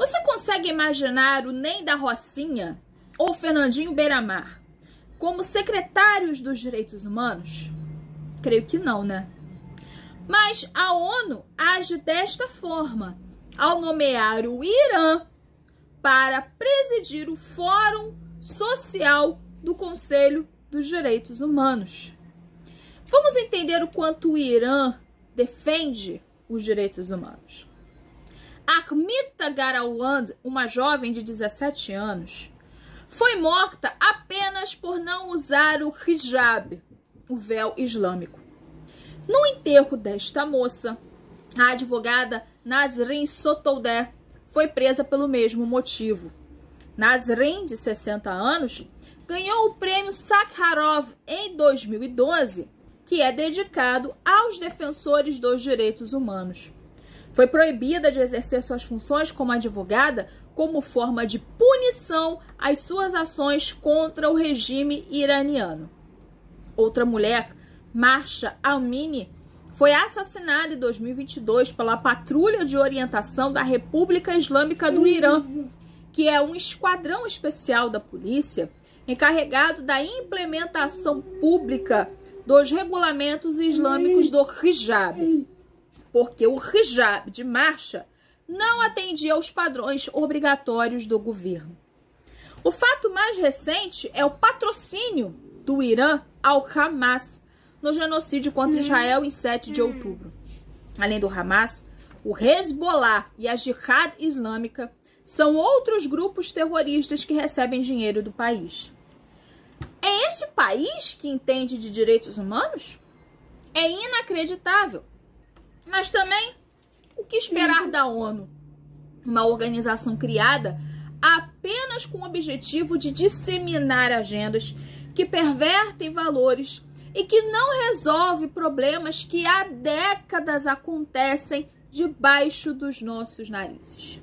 Você consegue imaginar o Ney da Rocinha ou Fernandinho Beiramar como secretários dos direitos humanos? Creio que não, né? Mas a ONU age desta forma ao nomear o Irã para presidir o Fórum Social do Conselho dos Direitos Humanos. Vamos entender o quanto o Irã defende os direitos humanos. Armita Garawand, uma jovem de 17 anos, foi morta apenas por não usar o hijab, o véu islâmico. No enterro desta moça, a advogada Nasrin Sotoudeh foi presa pelo mesmo motivo. Nasrin, de 60 anos, ganhou o prêmio Sakharov em 2012, que é dedicado aos defensores dos direitos humanos. Foi proibida de exercer suas funções como advogada como forma de punição às suas ações contra o regime iraniano. Outra mulher, Marsha Almini, foi assassinada em 2022 pela Patrulha de Orientação da República Islâmica do Irã, que é um esquadrão especial da polícia encarregado da implementação pública dos regulamentos islâmicos do hijab, porque o hijab de marcha não atendia aos padrões obrigatórios do governo. O fato mais recente é o patrocínio do Irã ao Hamas no genocídio contra Israel em 7 de outubro. Além do Hamas, o Hezbollah e a Jihad Islâmica são outros grupos terroristas que recebem dinheiro do país. É este país que entende de direitos humanos? É inacreditável. Mas também, o que esperar da ONU? Uma organização criada apenas com o objetivo de disseminar agendas que pervertem valores e que não resolve problemas que há décadas acontecem debaixo dos nossos narizes.